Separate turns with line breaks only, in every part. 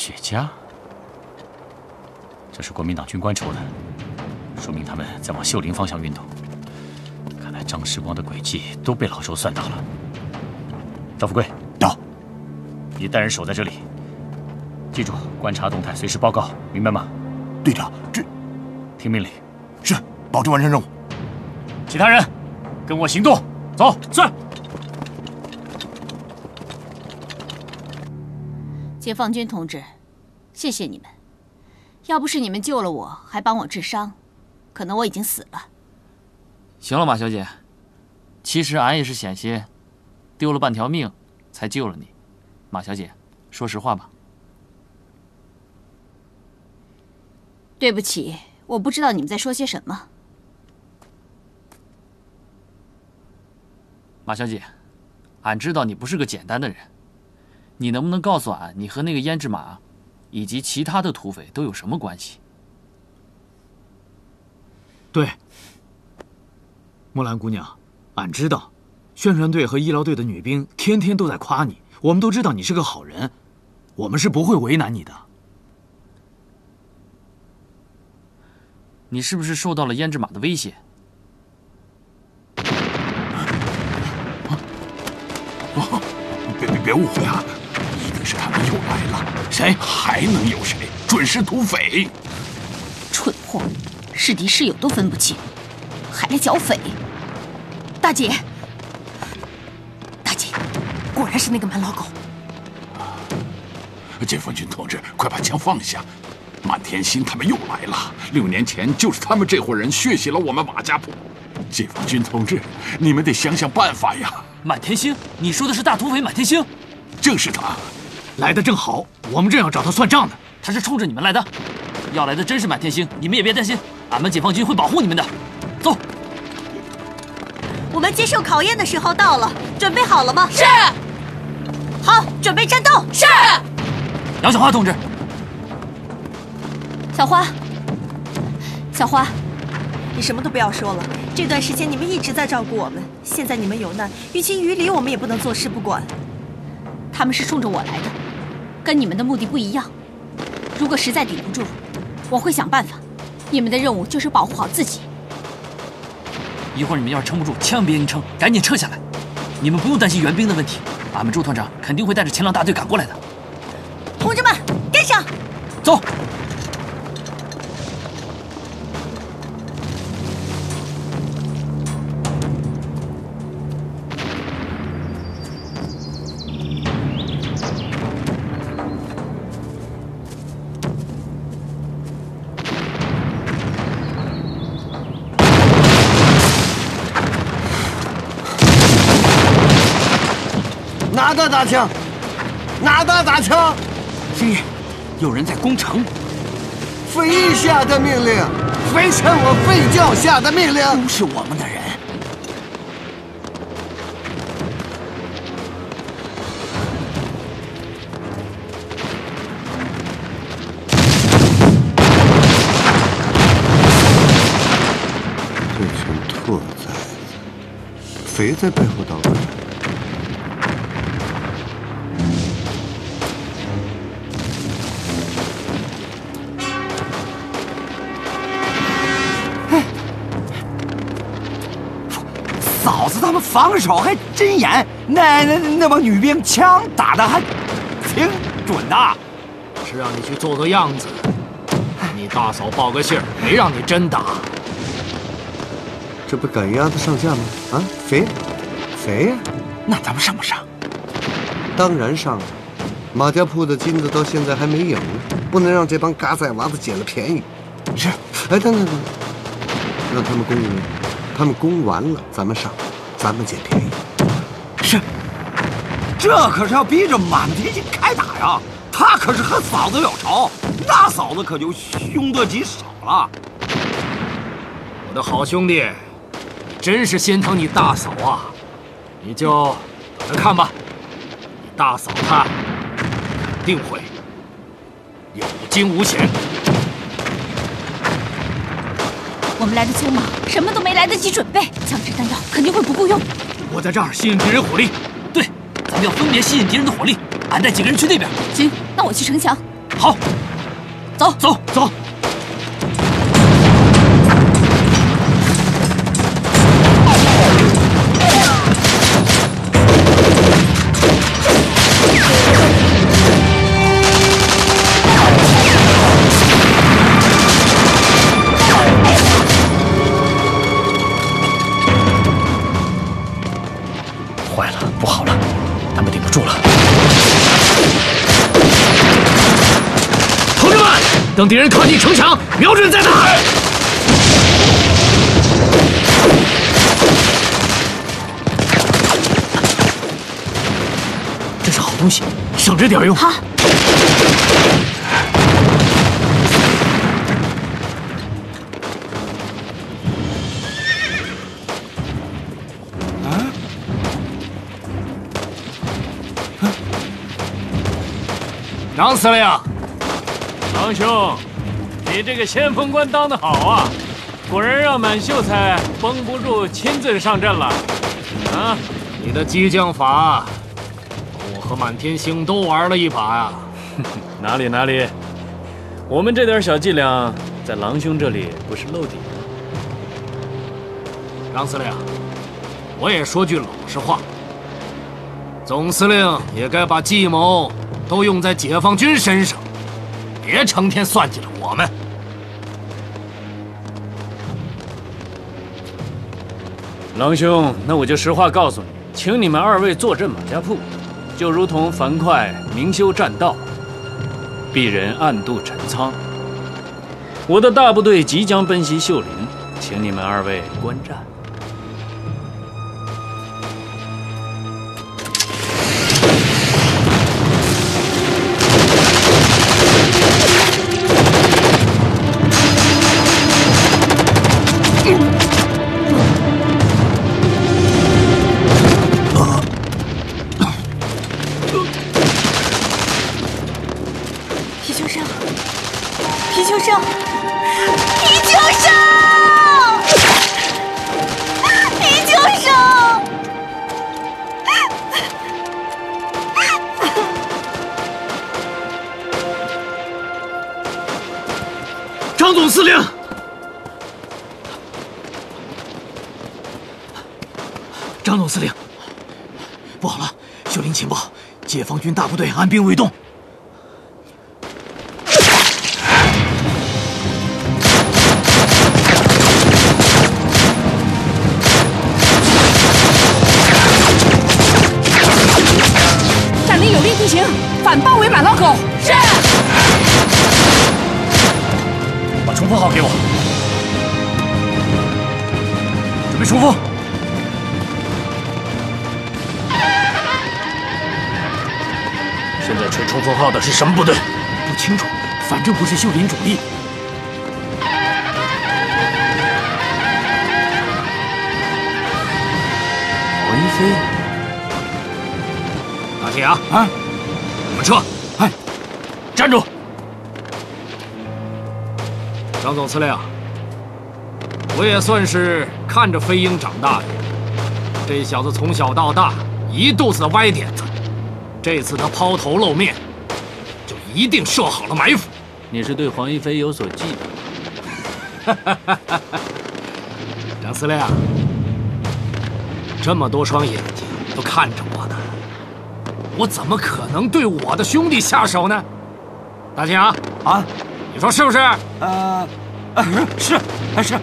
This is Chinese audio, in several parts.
雪茄，这是国民党军官抽的，说明他们在往秀林方向运动。看来张时光的诡计都被老周算到了。赵富贵，
到。
你带人守在这里，记住观察动态，随时报告，明白吗？
队长，这
听命令。
是，保证完成任务。
其他人，跟我行动，走。
是。
解放军同志，谢谢你们。要不是你们救了我，还帮我治伤，可能我已经死了。
行了，马小姐，其实俺也是险些丢了半条命才救了你。马小姐，说实话吧。
对不起，我不知道你们在说些什么。
马小姐，俺知道你不是个简单的人。你能不能告诉俺，你和那个胭脂马，以及其他的土匪都有什么关系？
对，木兰姑娘，俺知道，宣传队和医疗队的女兵天天都在夸你，我们都知道你是个好人，我们是不会为难你的。
你是不是受到了胭脂马的威胁？
别别别误会啊！是他们又来了，谁还能有谁？准是土匪！
蠢货，是敌是友都分不清，还来剿匪！大姐，大姐，果然是那个蛮老狗！
解放军同志，快把枪放下！满天星他们又来了，六年前就是他们这伙人血洗了我们马家铺。解放军同志，你们得想想办法呀！
满天星，你说的是大土匪满天星？
正是他。
来的正好，我们正要找他算账呢。
他是冲着你们来的，要来的真是满天星，你们也别担心，俺们解放军会保护你们的。走，
我们接受考验的时候到了，准备好了吗？
是。
好，准备战斗。
是。
杨小花同志，
小花，小花，
你什么都不要说了。这段时间你们一直在照顾我们，现在你们有难，于情于理我们也不能坐视不管。
他们是冲着我来的，跟你们的目的不一样。如果实在顶不住，我会想办法。你们的任务就是保护好自己。
一会儿你们要是撑不住，千万别硬撑，赶紧撤下来。你们不用担心援兵的问题，俺们朱团长肯定会带着前浪大队赶过来的。
同志们，跟上，
走。
哪的大枪？哪的大枪？
星爷，有人在攻城。
匪下的命令，匪臣我废教下的命令。
都是我们的人。
这群兔崽子，谁在背后捣鬼？
子他们防守还真严，那那那帮女兵枪打的还挺准的。
是让你去做做样子，你大嫂报个信儿，没让你真打。
这不赶鸭子上架吗？啊，谁？谁呀？
那咱们上不上？
当然上了。马家铺的金子到现在还没有呢，不能让这帮嘎仔娃子捡了便宜。
是。
哎，等等等，让他们攻赢，他们攻完了，咱们上，咱们捡便宜。
是。这可是要逼着满天星开打呀！他可是和嫂子有仇，那嫂子可就凶得极少了。
我的好兄弟，真是心疼你大嫂啊！你就等着看吧，你大嫂她定会有惊无险。
我们来的匆忙，什么都没来得及准备，枪支弹药肯定会不够用。
我在这儿吸引敌人火力。
对，咱们要分别吸引敌人的火力。俺带几个人去那边。
行，那我去城墙。
好，
走
走走。
坏
等敌人靠近城墙，瞄准再打。
这是好东西，省着点用。
好，
张司令，
郎兄，你这个先锋官当得好啊！果然让满秀才绷不住，亲自上阵了。啊，
你的激将法，我和满天星都玩了一把呀。
哪里哪里，我们这点小伎俩在狼兄这里不是露底吗？
张司令，我也说句老实话，总司令也该把计谋都用在解放军身上，别成天算计了我们。
郎兄，那我就实话告诉你，请你们二位坐镇马家铺，就如同樊哙明修栈道，鄙人暗度陈仓。我的大部队即将奔袭秀林，请你们二位观战。兵未动。
占领有利地形，反包围马老狗。是。
把冲锋号给我，准备冲锋。
吹冲锋号的是什么部队？不清楚，反正不是秀林主力。黄一飞，
大铁啊啊！我们撤！
哎，站住！
张总司令，我也算是看着飞鹰长大的。这小子从小到大一肚子的歪点子，这次他抛头露面，就一定设好了埋伏。
你是对黄一飞有所忌惮？
张司令，这么多双眼睛都看着我呢，我怎么可能对我的兄弟下手呢？大庆啊啊，你说是不是？
呃，啊是是是，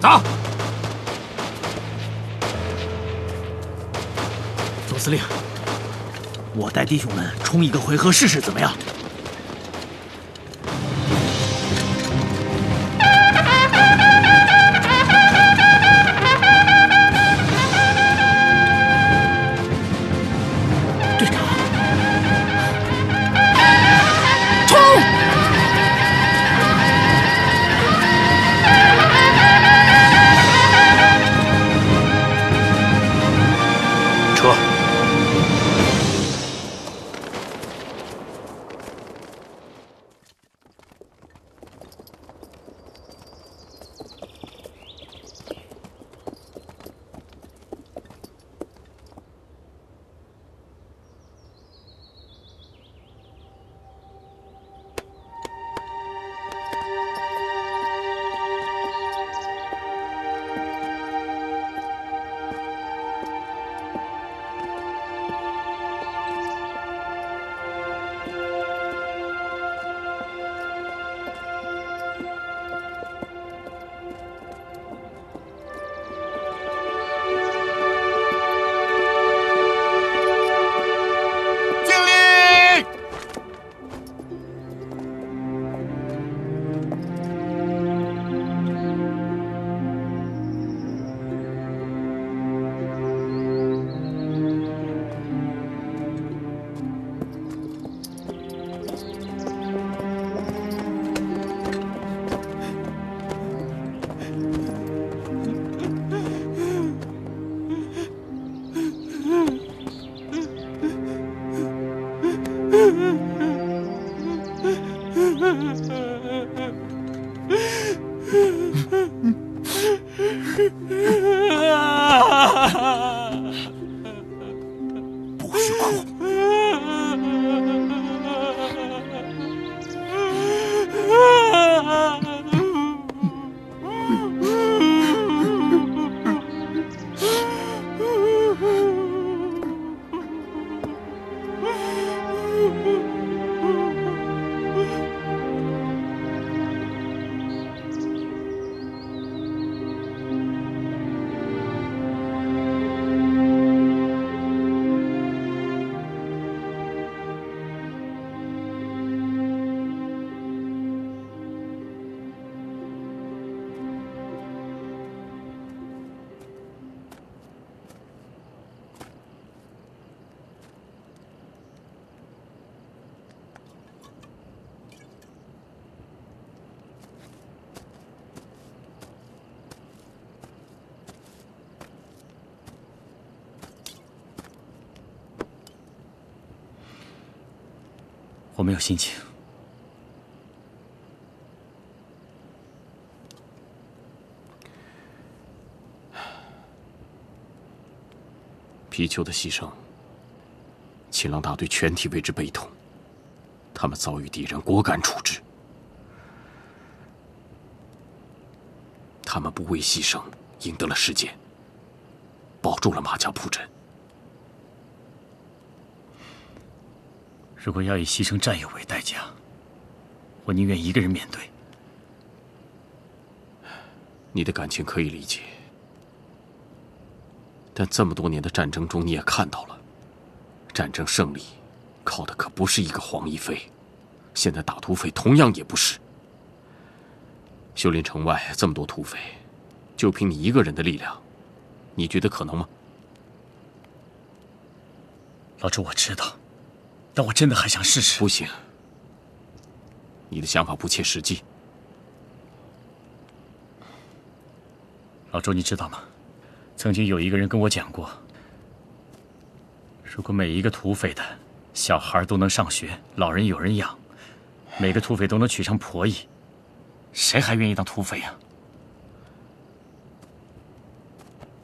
走。
司令，我带弟兄们冲一个回合试试，怎么样？
我没有心情。
皮丘的牺牲，秦狼大队全体为之悲痛。他们遭遇敌人，果敢处置。他们不畏牺牲，赢得了时间，保住了马家铺镇。
如果要以牺牲战友为代价，我宁愿一个人面对。
你的感情可以理解，但这么多年的战争中，你也看到了，战争胜利靠的可不是一个黄一飞，现在打土匪同样也不是。修林城外这么多土匪，就凭你一个人的力量，你觉得可能吗？
老周，我知道，但我真的还想试试。
不行，你的想法不切实际。
老周，你知道吗？曾经有一个人跟我讲过，如果每一个土匪的小孩都能上学，老人有人养，每个土匪都能娶上婆姨，谁还愿意当土匪啊？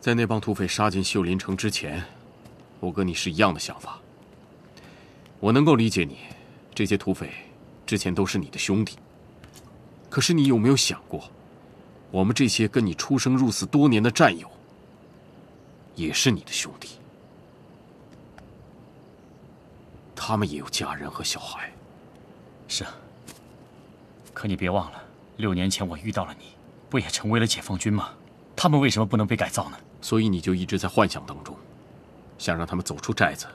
在那帮土匪杀进秀林城之前，我跟你是一样的想法。我能够理解你，这些土匪之前都是你的兄弟。可是你有没有想过？我们这些跟你出生入死多年的战友，也是你的兄弟，他们也有家人和小孩。
是啊，可你别忘了，六年前我遇到了你，不也成为了解放军吗？他们为什么不能被改造呢？
所以你就一直在幻想当中，想让他们走出寨子，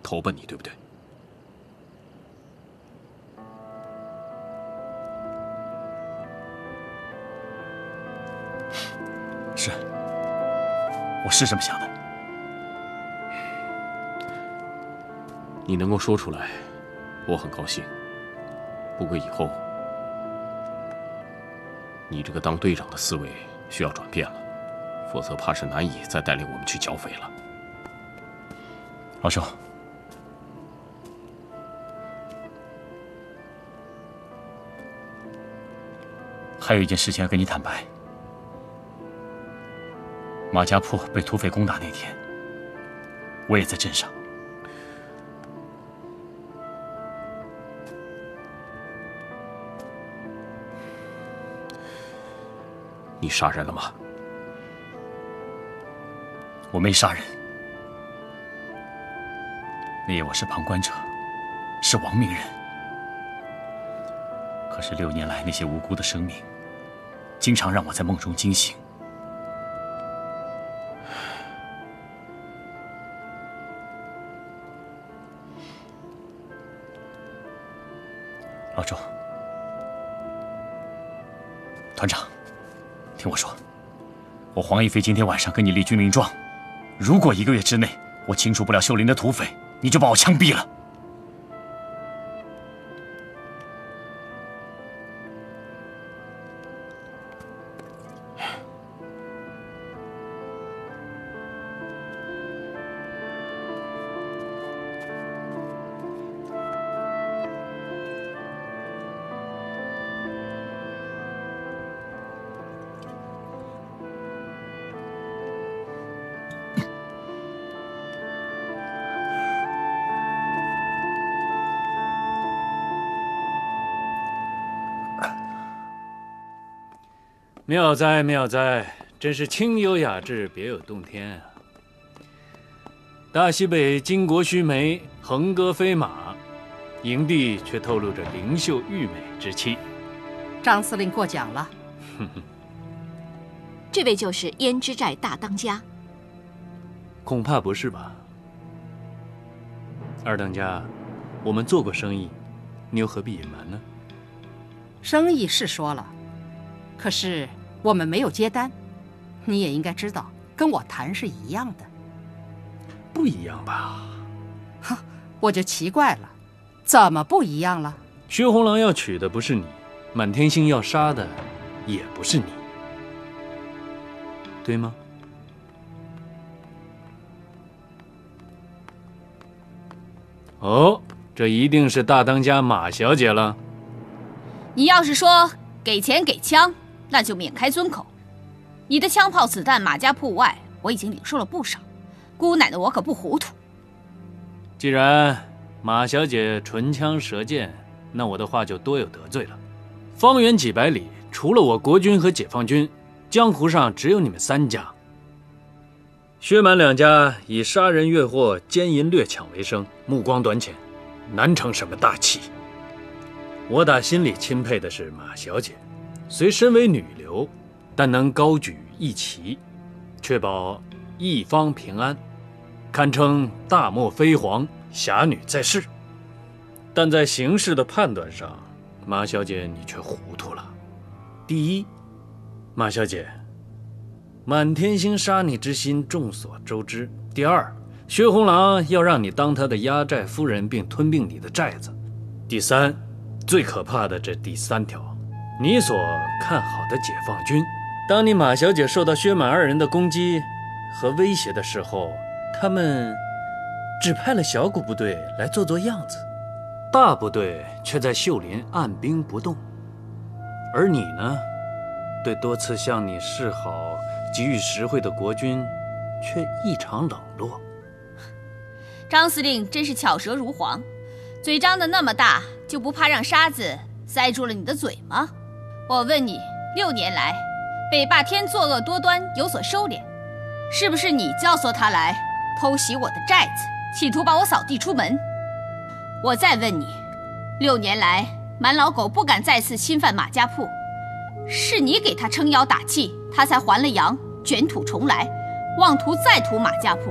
投奔你，对不对？
是，我是这么想的。
你能够说出来，我很高兴。不过以后，你这个当队长的思维需要转变了，否则怕是难以再带领我们去剿匪了。
老兄，还有一件事情要跟你坦白。马家铺被土匪攻打那天，我也在镇上。
你杀人了吗？
我没杀人。那夜我是旁观者，是亡命人。可是六年来那些无辜的生命，经常让我在梦中惊醒。听我说，我黄一飞今天晚上跟你立军令状，如果一个月之内我清除不了秀林的土匪，你就把我枪毙了。
妙哉妙哉，真是清幽雅致，别有洞天啊！大西北巾帼须眉，横戈飞马，营地却透露着灵秀玉美之气。
张司令过奖了。
这位就是胭脂寨大当家，
恐怕不是吧？二当家，我们做过生意，你又何必隐瞒呢？
生意是说了，可是我们没有接单，你也应该知道，跟我谈是一样的。
不一样吧？
哼，我就奇怪了，怎么不一样了？
薛红狼要娶的不是你，满天星要杀的也不是你，对吗？哦，这一定是大当家马小姐了。
你要是说给钱给枪，那就免开尊口。你的枪炮子弹，马家铺外我已经领受了不少。姑奶奶，我可不糊涂。
既然马小姐唇枪舌剑，那我的话就多有得罪了。方圆几百里，除了我国军和解放军，江湖上只有你们三家。薛满两家以杀人越货、奸淫掠抢为生，目光短浅，难成什么大器。我打心里钦佩的是马小姐，虽身为女流，但能高举义旗，确保一方平安，堪称大漠飞黄，侠女在世。但在形势的判断上，马小姐你却糊涂了。第一，马小姐。满天星杀你之心众所周知。第二，薛红狼要让你当他的压寨夫人，并吞并你的寨子。第三，最可怕的这第三条，你所看好的解放军，当你马小姐受到薛满二人的攻击和威胁的时候，他们只派了小股部队来做做样子，大部队却在秀林按兵不动。而你呢，对多次向你示好。给予实惠的国军，却异常冷落。
张司令真是巧舌如簧，嘴张得那么大，就不怕让沙子塞住了你的嘴吗？我问你，六年来，北霸天作恶多端，有所收敛，是不是你教唆他来偷袭我的寨子，企图把我扫地出门？我再问你，六年来，满老狗不敢再次侵犯马家铺，是你给他撑腰打气？他才还了阳，卷土重来，妄图再屠马家铺。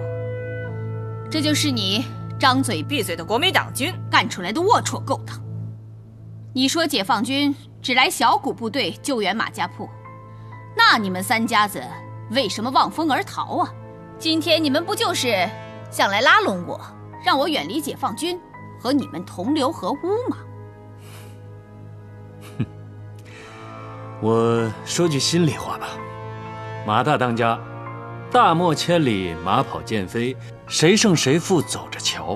这就是你张嘴闭嘴的国民党军干出来的龌龊勾当。你说解放军只来小股部队救援马家铺，那你们三家子为什么望风而逃啊？今天你们不就是想来拉拢我，让我远离解放军，和你们同流合污吗？
哼，我说句心里话吧。马大当家，大漠千里，马跑剑飞，谁胜谁负走着瞧。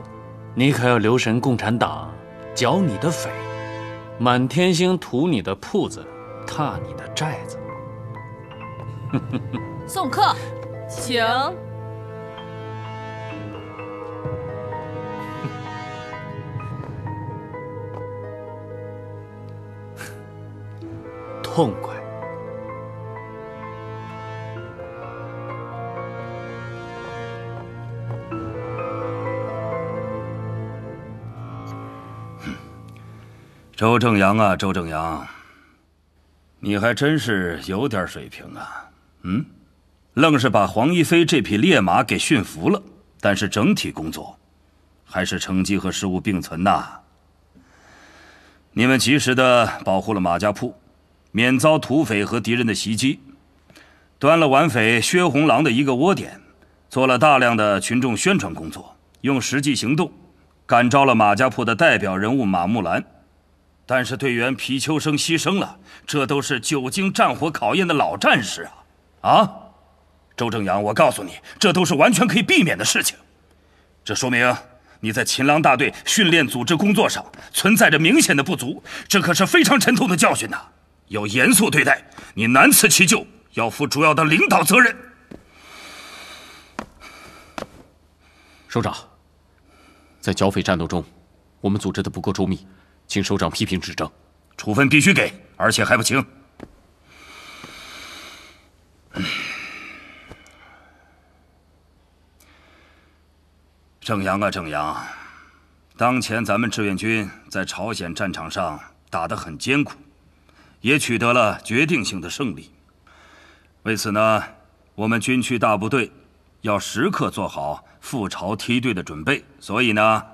你可要留神共产党剿你的匪，满天星屠你的铺子，踏你的寨子。
送客，
请。
痛快。
周正阳啊，周正阳，你还真是有点水平啊！嗯，愣是把黄一飞这匹烈马给驯服了，但是整体工作还是成绩和失误并存呐。你们及时的保护了马家铺，免遭土匪和敌人的袭击，端了顽匪薛红狼的一个窝点，做了大量的群众宣传工作，用实际行动感召了马家铺的代表人物马木兰。但是队员皮秋生牺牲了，这都是久经战火考验的老战士啊！啊，周正阳，我告诉你，这都是完全可以避免的事情。这说明你在秦狼大队训练组织工作上存在着明显的不足，这可是非常沉痛的教训呐！要严肃对待，你难辞其咎，要负主要的领导责任。
首长，在剿匪战斗中，我们组织的不够周密。请首长批评指正，
处分必须给，而且还不轻。正阳啊，正阳，当前咱们志愿军在朝鲜战场上打得很艰苦，也取得了决定性的胜利。为此呢，我们军区大部队要时刻做好赴朝梯队的准备。所以呢，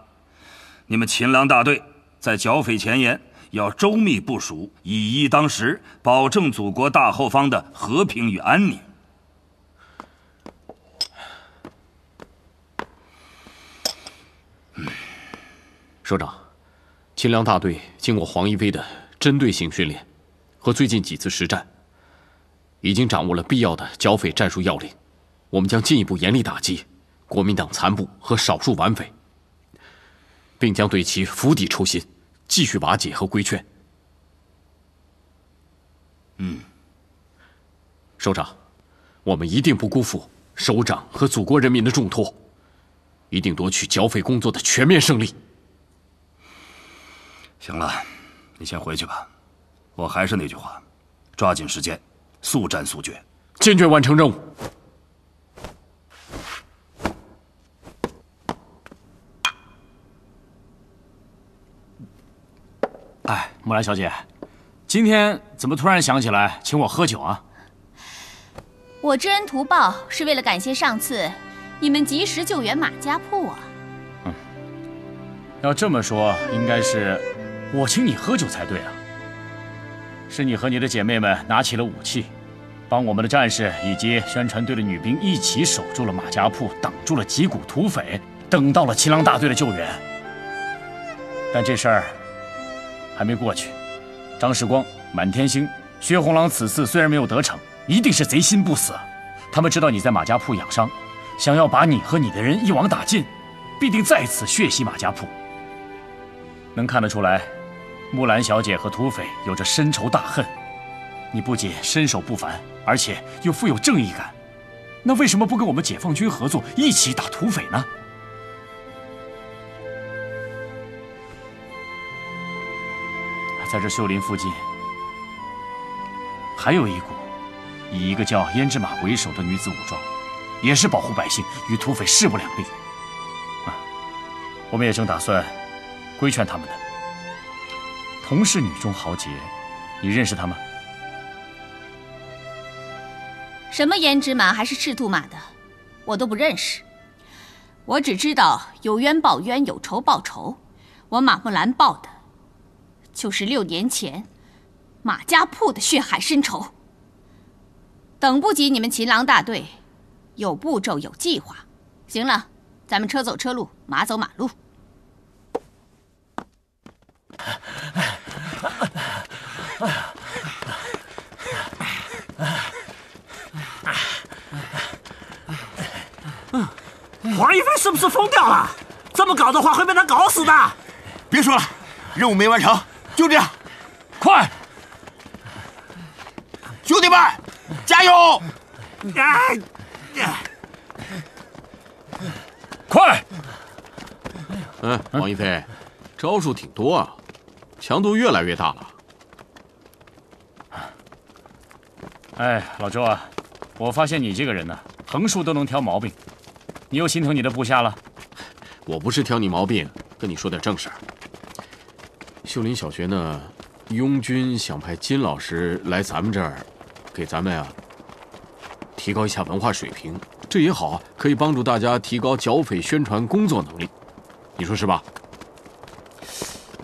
你们秦狼大队在剿匪前沿要周密部署，以一当十，保证祖国大后方的和平与安宁。
首长，秦良大队经过黄一飞的针对性训练和最近几次实战，已经掌握了必要的剿匪战术要领。我们将进一步严厉打击国民党残部和少数顽匪，并将对其釜底抽薪，继续瓦解和规劝。
嗯，
首长，我们一定不辜负首长和祖国人民的重托，一定夺取剿匪工作的全面胜利。
行了，你先回去吧。我还是那句话，抓紧时间，速战速决，
坚决完成任务。
哎，木兰小姐，今天怎么突然想起来请我喝酒啊？
我知恩图报是为了感谢上次你们及时救援马家铺啊。
嗯，要这么说，应该是我请你喝酒才对啊。是你和你的姐妹们拿起了武器，帮我们的战士以及宣传队的女兵一起守住了马家铺，挡住了几股土匪，等到了七狼大队的救援。但这事儿。还没过去，张世光、满天星、薛红狼此次虽然没有得逞，一定是贼心不死。他们知道你在马家铺养伤，想要把你和你的人一网打尽，必定再次血洗马家铺。能看得出来，木兰小姐和土匪有着深仇大恨。你不仅身手不凡，而且又富有正义感，那为什么不跟我们解放军合作，一起打土匪呢？在这秀林附近，还有一股以一个叫胭脂马为首的女子武装，也是保护百姓，与土匪势不两立。啊，我们也正打算规劝他们呢。同是女中豪杰，你认识她吗？
什么胭脂马还是赤兔马的，我都不认识。我只知道有冤报冤，有仇报仇。我马木兰报的。就是六年前，马家铺的血海深仇。等不及你们秦狼大队，有步骤有计划。行了，咱们车走车路，马走马路。
黄一飞是不是疯掉了？这么搞的话，会被他搞死的。
别说了，任务没完成。就这样，
快！
兄弟们，加油！
快！
嗯，王一飞，招数挺多啊，强度越来越大了。
哎，老周啊，我发现你这个人呢，横竖都能挑毛病。你又心疼你的部下了？
我不是挑你毛病，跟你说点正事儿。秀林小学呢，拥军想派金老师来咱们这儿，给咱们啊提高一下文化水平，这也好，可以帮助大家提高剿匪宣传工作能力，你说是吧？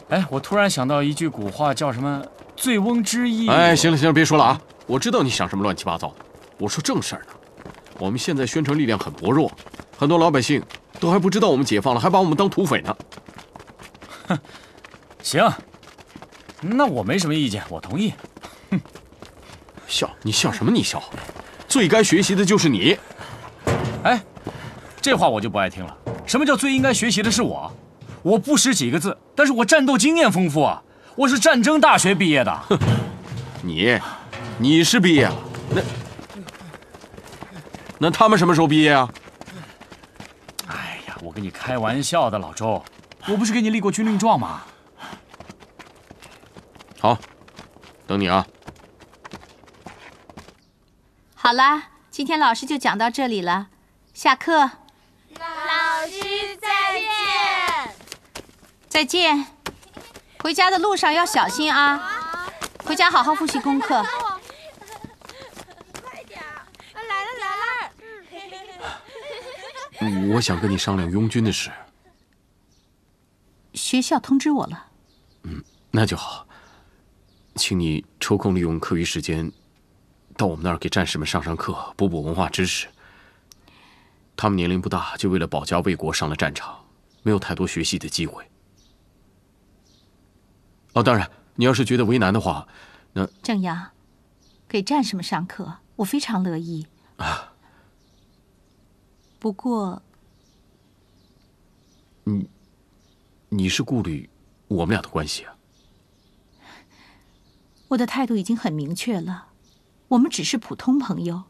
哎，我突然想到一句古话，叫什么“醉翁之意”。
哎，行了行了，别说了啊！我知道你想什么乱七八糟的，我说正事儿呢。我们现在宣传力量很薄弱，很多老百姓都还不知道我们解放了，还把我们当土匪呢。
哼。行，那我没什么意见，我同意。
哼，笑你笑什么？你笑，最该学习的就是你。
哎，这话我就不爱听了。什么叫最应该学习的是我？我不识几个字，但是我战斗经验丰富啊！我是战争大学毕业的。
哼你，你是毕业了，那那他们什么时候毕业啊？
哎呀，我跟你开玩笑的，老周，我不是给你立过军令状吗？
好，等你啊。
好啦，今天老师就讲到这里了，下课。
老师再见。
再见，回家的路上要小心啊！回家好好复习功课。
快点，来了来
了！我想跟你商量拥军的事。
学校通知我了。
嗯，那就好。请你抽空利用课余时间，到我们那儿给战士们上上课，补补文化知识。他们年龄不大，就为了保家卫国上了战场，没有太多学习的机会。哦，当然，你要是觉得为难的话，那
正阳，给战士们上课，我非常乐意。啊，不过，
你，你是顾虑我们俩的关系啊？
我的态度已经很明确了，我们只是普通朋友。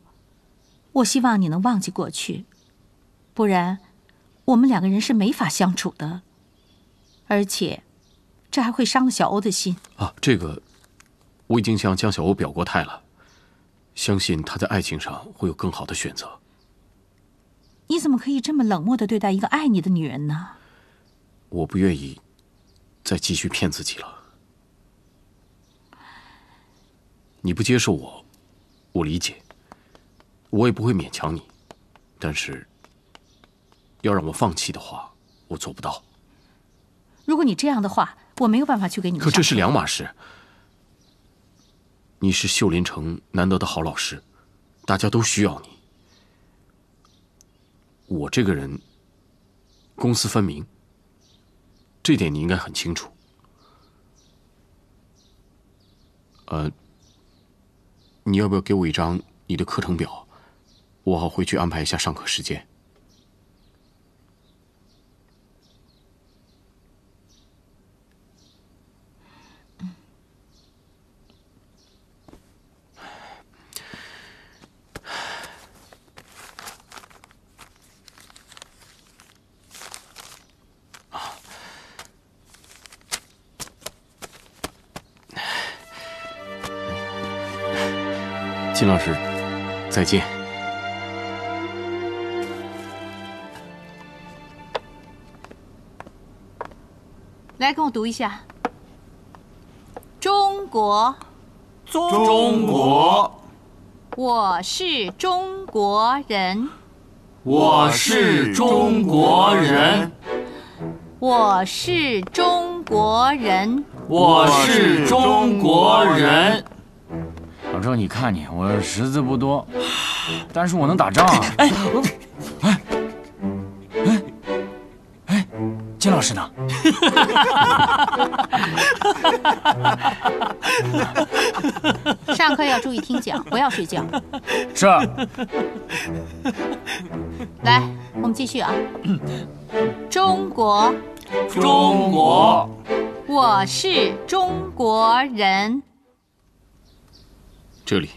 我希望你能忘记过去。不然，我们两个人是没法相处的，而且，这还会伤了小欧的心。
啊，这个，我已经向江小欧表过态了，相信他在爱情上会有更好的选择。
你怎么可以这么冷漠的对待一个爱你的女人呢？
我不愿意再继续骗自己了。你不接受我，我理解，我也不会勉强你，但是。要让我放弃的话，我做不到。
如果你这样的话，我没有办法去给你。
可这是两码事。你是秀林城难得的好老师，大家都需要你。我这个人，公私分明，这点你应该很清楚。呃，你要不要给我一张你的课程表，我好回去安排一下上课时间。金老师，再见。
来，跟我读一下。中国，
中国，
我是中国人，
我是中国人，
我是中国人，
我是中国人。
老郑，你看你，我识字不多，但是我能打仗。哎，哎，哎，哎，金老师呢？
上课要注意听讲，不要睡觉。
是。
来，我们继续啊。中国，
中国，
我是中国人。
这里，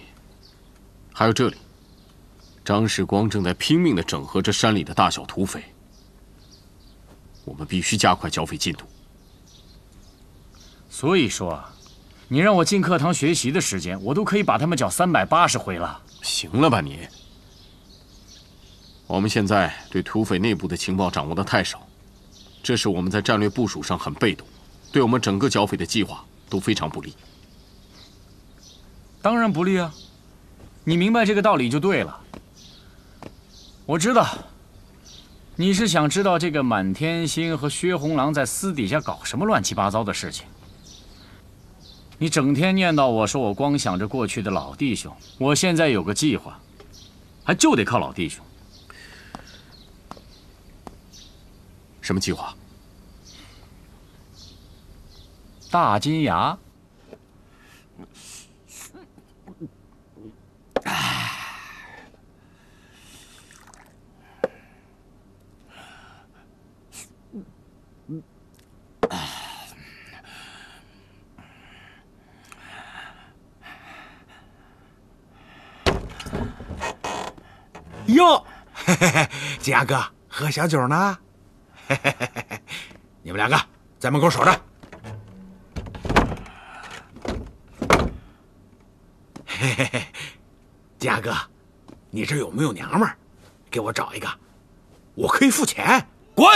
还有这里，张世光正在拼命的整合着山里的大小土匪。我们必须加快剿匪进度。
所以说，你让我进课堂学习的时间，我都可以把他们剿三百八十回了。
行了吧你？我们现在对土匪内部的情报掌握的太少，这是我们在战略部署上很被动，对我们整个剿匪的计划都非常不利。
当然不利啊！你明白这个道理就对了。我知道，你是想知道这个满天星和薛红狼在私底下搞什么乱七八糟的事情。你整天念叨我说我光想着过去的老弟兄，我现在有个计划，还就得靠老弟兄。
什么计划？
大金牙。
哟，金牙哥喝小酒呢，你们两个在门口守着。嘿嘿嘿，金牙哥，你这有没有娘们儿？给我找一个，我可以付钱。
滚！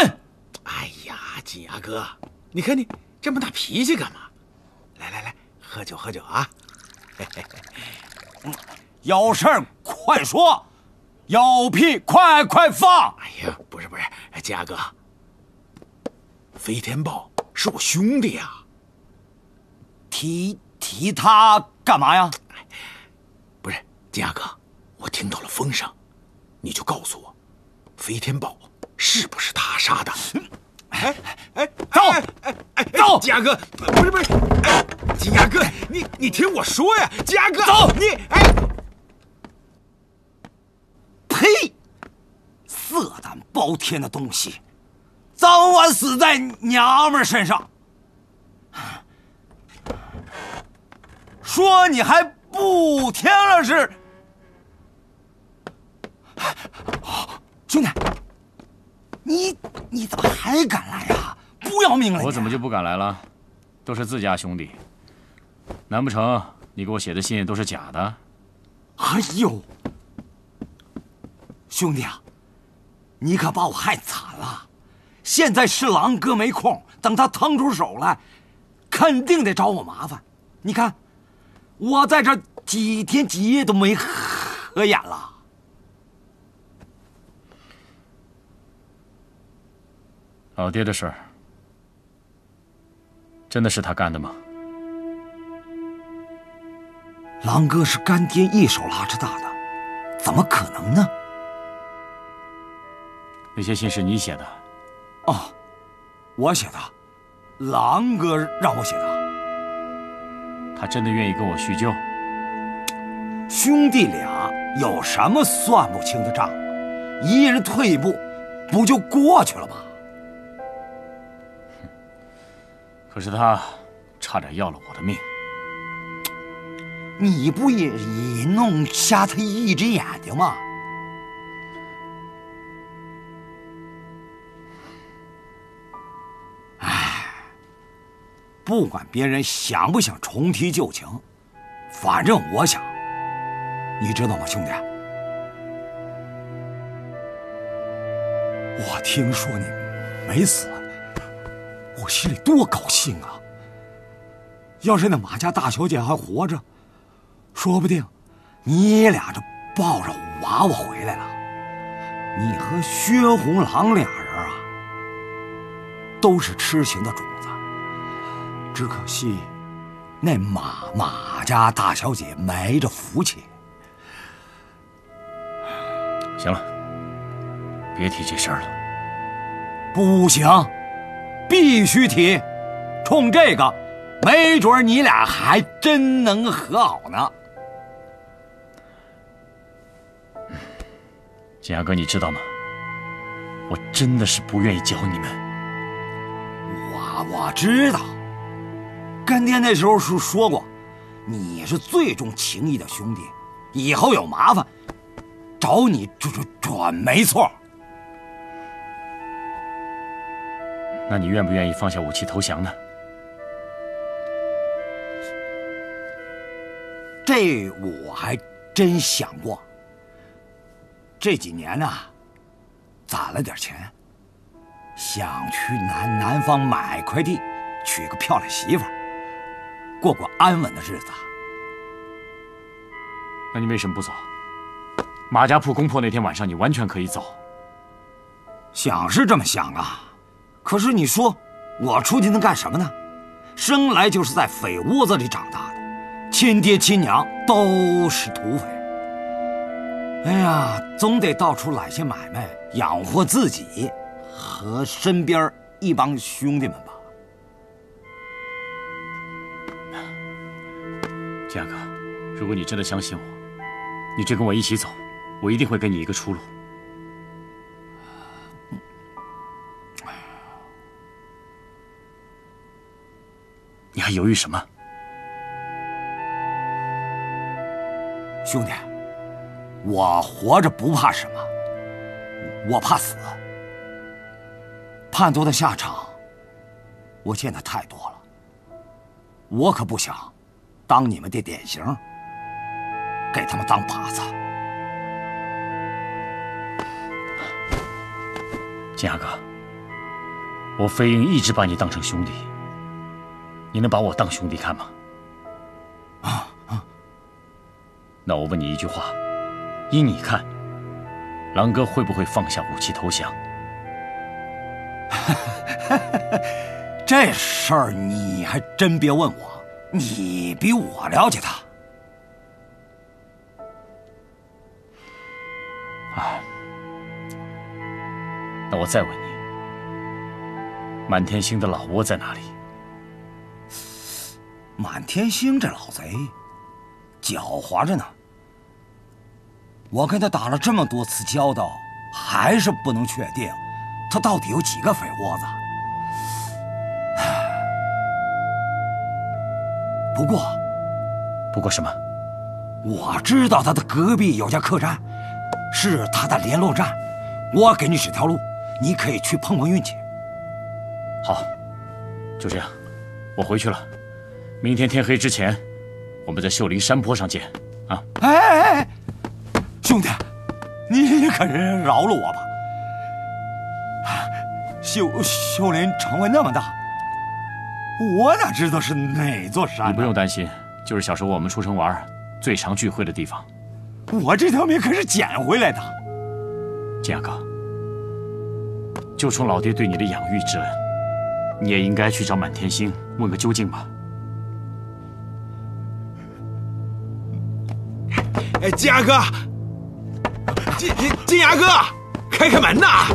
哎呀，金牙哥，你看你这么大脾气干嘛？来来来，喝酒喝酒啊！
嘿嘿嘿有事儿快说，有屁快快放！
哎呀，不是不是，金牙哥，飞天豹是我兄弟呀。
提提他干嘛呀？
不是，嘉哥，我听到了风声，你就告诉我，飞天豹是不是他杀的？哎哎，
走！
哎哎，走！金牙哥，不是不是，哎，嘉哥，你你听我说呀，金牙哥，
走！
你哎，
呸！色胆包天的东西，早晚死在娘们身上。说你还不听了是？兄弟，你你怎么还敢来呀？不要命了！
我怎么就不敢来了？都是自家兄弟，难不成你给我写的信都是假的？
哎呦，兄弟啊，你可把我害惨了！现在是狼哥没空，等他腾出手来，肯定得找我麻烦。你看。我在这几天几夜都没合眼了。
老爹的事儿，真的是他干的吗？
狼哥是干爹一手拉扯大的，怎么可能呢？
那些信是你写的？
哦，我写的，狼哥让我写的。
他真的愿意跟我叙旧？
兄弟俩有什么算不清的账？一人退一步，不就过去了吗？
可是他差点要了我的命。
你不也也弄瞎他一只眼睛吗？不管别人想不想重提旧情，反正我想。你知道吗，兄弟？我听说你没死，我心里多高兴啊！要是那马家大小姐还活着，说不定你俩就抱着娃娃回来了。你和薛红狼俩人啊，都是痴情的种子。只可惜，那马马家大小姐没这福气。
行了，别提这事儿了。
不行，必须提。冲这个，没准你俩还真能和好呢。
金牙哥，你知道吗？我真的是不愿意教你们。
我我知道。干爹那时候是说过，你是最重情义的兄弟，以后有麻烦，找你准准准没错。
那你愿不愿意放下武器投降呢？
这我还真想过。这几年呢，攒了点钱，想去南南方买块地，娶个漂亮媳妇儿。过过安稳的日子。
那你为什么不走？马家铺攻破那天晚上，你完全可以走。
想是这么想啊，可是你说我出去能干什么呢？生来就是在匪窝子里长大的，亲爹亲娘都是土匪。哎呀，总得到处揽些买卖，养活自己和身边一帮兄弟们吧。
嘉哥，如果你真的相信我，你就跟我一起走，我一定会给你一个出路。你还犹豫什么？
兄弟，我活着不怕什么，我怕死。叛徒的下场，我见的太多了，我可不想。当你们的典型，给他们当靶子。
金牙哥，我飞鹰一直把你当成兄弟，你能把我当兄弟看吗？
啊啊！
那我问你一句话：依你看，狼哥会不会放下武器投降？
这事儿你还真别问我，你比我了解他。
啊，那我再问你，满天星的老窝在哪里？
满天星这老贼，狡猾着呢。我跟他打了这么多次交道，还是不能确定他到底有几个匪窝子。不过，
不过什么？
我知道他的隔壁有家客栈，是他的联络站。我给你指条路，你可以去碰碰运气。
好，就这样，我回去了。明天天黑之前，我们在秀林山坡上见。啊！
哎哎哎，兄弟，你可是饶了我吧！秀秀林城外那么大，我哪知道是哪座山？
你不用担心，就是小时候我们出城玩最常聚会的地方。
我这条命可是捡回来的。
金亚哥，就冲老爹对你的养育之恩，你也应该去找满天星问个究竟吧。
哎，金牙哥，金金金牙哥，开开门呐！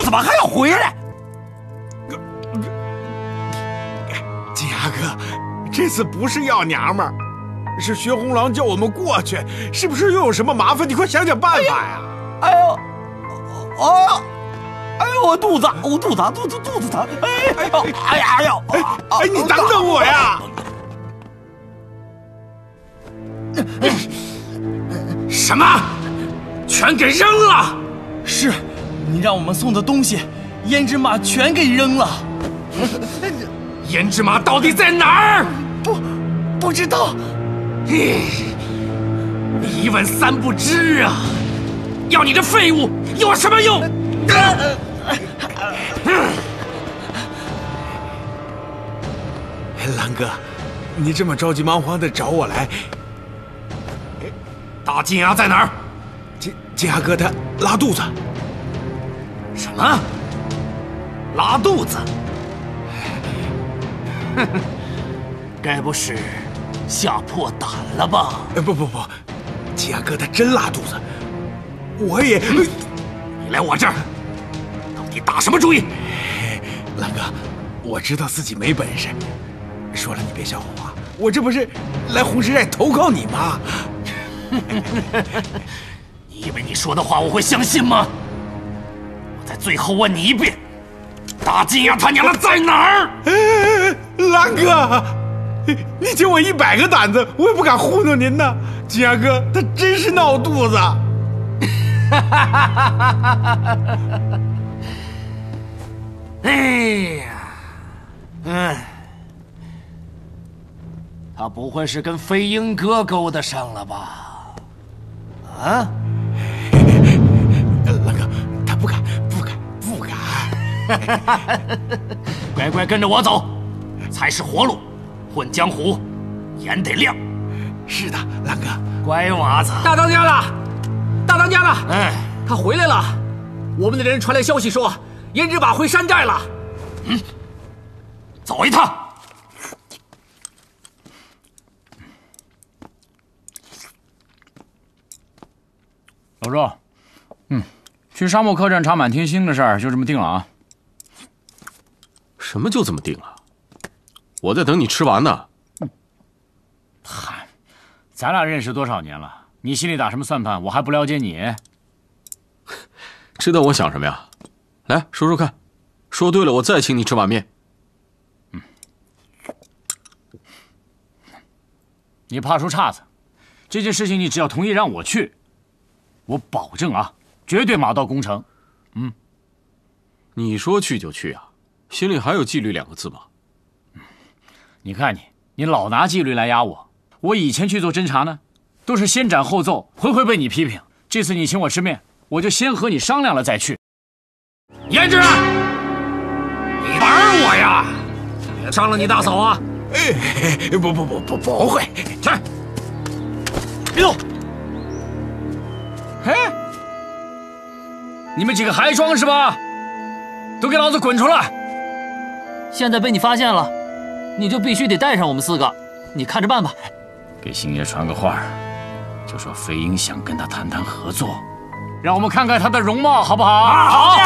怎么还要回来？
金牙哥，这次不是要娘们儿，是薛红狼叫我们过去，是不是又有什么麻烦？你快想想办法呀！
哎呦，哎呦，哎呦，我肚子，我肚子，肚子肚子疼！哎哎呦，哎呀哎呦，
哎，你等等我呀！什么？全给扔了？
是，你让我们送的东西，胭脂马全给扔了。
胭脂马到底在哪儿？
不，不知道。
一问三不知啊！要你这废物有什么用？狼哥，你这么着急忙慌的找我来。大金牙在哪儿？金金牙哥他拉肚子。
什么？拉肚子？该不是吓破胆了吧？
不不不，金牙哥他真拉肚子。我也，
你来我这儿，到底打什么主意？
狼哥，我知道自己没本事，说了你别笑话我。我这不是来红石寨投靠你吗？
你以为你说的话我会相信吗？我再最后问你一遍，大金牙他娘的在哪儿？
狼哥，你借我一百个胆子，我也不敢糊弄您呐。金牙哥他真是闹肚子。
哎呀，嗯，他不会是跟飞鹰哥勾搭上了吧？啊，
狼哥，他不敢，不敢，不敢。
乖乖跟着我走，才是活路。混江湖，眼得亮。
是的，狼哥，
乖娃子。
大当家的，大当家的。哎，他回来了。我们的人传来消息说，胭脂马回山寨了。
嗯，走一趟。
老周，嗯，去沙漠客栈查满天星的事儿就这么定了啊？
什么就这么定了？我在等你吃完呢。
嗨，咱俩认识多少年了？你心里打什么算盘？我还不了解你。
知道我想什么呀？来说说看，说对了我再请你吃碗面。
嗯，你怕出岔子？这件事情你只要同意让我去。我保证啊，绝对马到功成。嗯，
你说去就去啊，心里还有纪律两个字吗？
你看你，你老拿纪律来压我。我以前去做侦查呢，都是先斩后奏，回回被你批评。这次你请我吃面，我就先和你商量了再去。
胭脂，你玩我呀！别伤了你大嫂啊！
哎，不不不不不会，
去，别动！
嘿，你们几个还装是吧？都给老子滚出来！
现在被你发现了，你就必须得带上我们四个，你看着办吧。
给星爷传个话，就说飞鹰想跟他谈谈合作，让我们看看他的容貌，好不好？
好。